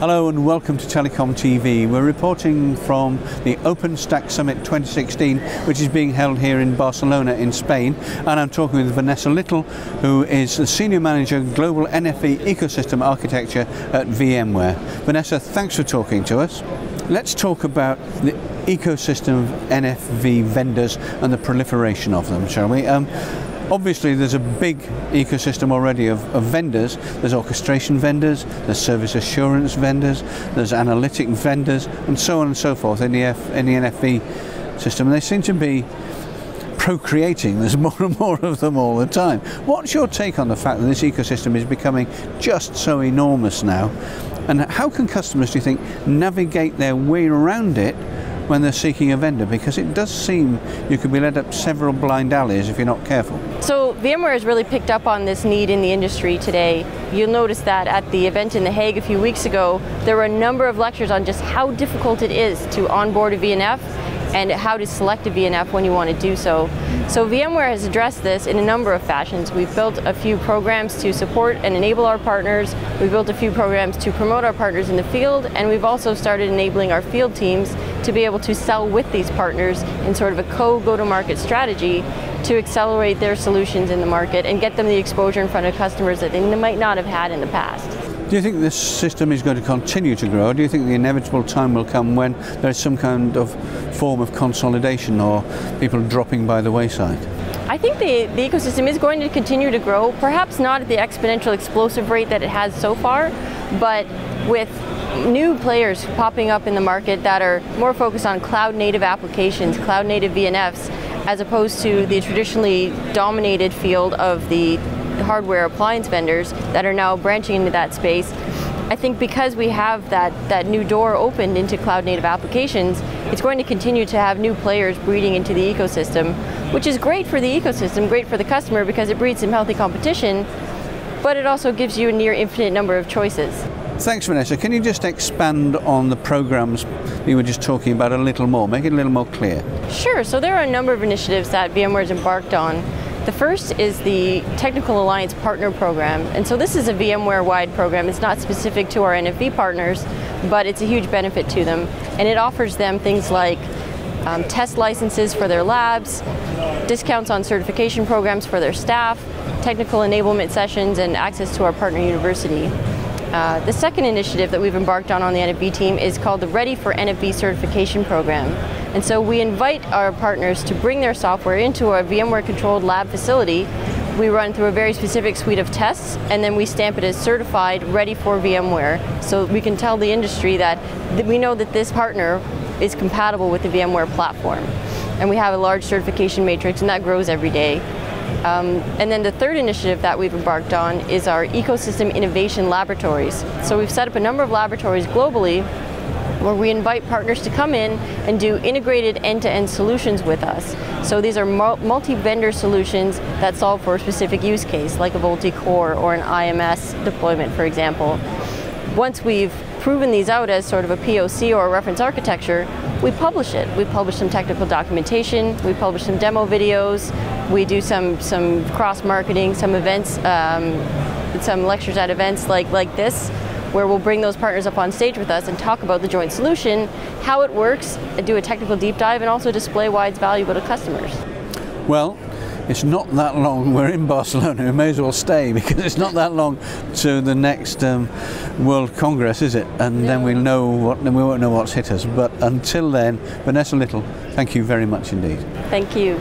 Hello and welcome to Telecom TV. We're reporting from the OpenStack Summit 2016, which is being held here in Barcelona in Spain. And I'm talking with Vanessa Little, who is the Senior Manager of Global NFV Ecosystem Architecture at VMware. Vanessa, thanks for talking to us. Let's talk about the ecosystem of NFV vendors and the proliferation of them, shall we? Um, obviously there's a big ecosystem already of, of, vendors. There's orchestration vendors, there's service assurance vendors, there's analytic vendors, and so on and so forth in the, F, in the NFV system. And they seem to be procreating. There's more and more of them all the time. What's your take on the fact that this ecosystem is becoming just so enormous now? And how can customers, do you think, navigate their way around it when they're seeking a vendor because it does seem you could be led up several blind alleys if you're not careful. So VMware has really picked up on this need in the industry today. You'll notice that at the event in The Hague a few weeks ago, there were a number of lectures on just how difficult it is to onboard a VNF and how to select a VNF when you want to do so. So VMware has addressed this in a number of fashions. We've built a few programs to support and enable our partners. We've built a few programs to promote our partners in the field, and we've also started enabling our field teams to be able to sell with these partners in sort of a co-go-to-market strategy to accelerate their solutions in the market and get them the exposure in front of customers that they might not have had in the past. Do you think this system is going to continue to grow? Or Do you think the inevitable time will come when there is some kind of form of consolidation or people dropping by the wayside? I think the, the ecosystem is going to continue to grow, perhaps not at the exponential explosive rate that it has so far, but with new players popping up in the market that are more focused on cloud native applications, cloud native VNFs, as opposed to the traditionally dominated field of the hardware appliance vendors that are now branching into that space. I think because we have that, that new door opened into cloud native applications, it's going to continue to have new players breeding into the ecosystem, which is great for the ecosystem, great for the customer because it breeds some healthy competition, but it also gives you a near infinite number of choices. Thanks, Vanessa. Can you just expand on the programs you were just talking about a little more, make it a little more clear? Sure. So there are a number of initiatives that VMware's embarked on the first is the Technical Alliance Partner Program. And so this is a VMware-wide program. It's not specific to our NFV partners, but it's a huge benefit to them. And it offers them things like um, test licenses for their labs, discounts on certification programs for their staff, technical enablement sessions, and access to our partner university. Uh, the second initiative that we've embarked on on the NFV team is called the Ready for NFV Certification Program. And so we invite our partners to bring their software into our VMware controlled lab facility. We run through a very specific suite of tests and then we stamp it as certified, ready for VMware. So we can tell the industry that we know that this partner is compatible with the VMware platform. And we have a large certification matrix and that grows every day. Um, and then the third initiative that we've embarked on is our ecosystem innovation laboratories. So we've set up a number of laboratories globally where we invite partners to come in and do integrated end-to-end -end solutions with us. So these are multi-vendor solutions that solve for a specific use case, like a VoLTE Core or an IMS deployment, for example. Once we've proven these out as sort of a POC or a reference architecture, we publish it. We publish some technical documentation, we publish some demo videos, we do some, some cross-marketing, some events, um, some lectures at events like, like this, where we'll bring those partners up on stage with us and talk about the joint solution, how it works, and do a technical deep dive, and also display why it's valuable to customers. Well, it's not that long. We're in Barcelona. We may as well stay because it's not that long to the next um, World Congress, is it? And no. then we know what. Then we won't know what's hit us. But until then, Vanessa Little, thank you very much indeed. Thank you.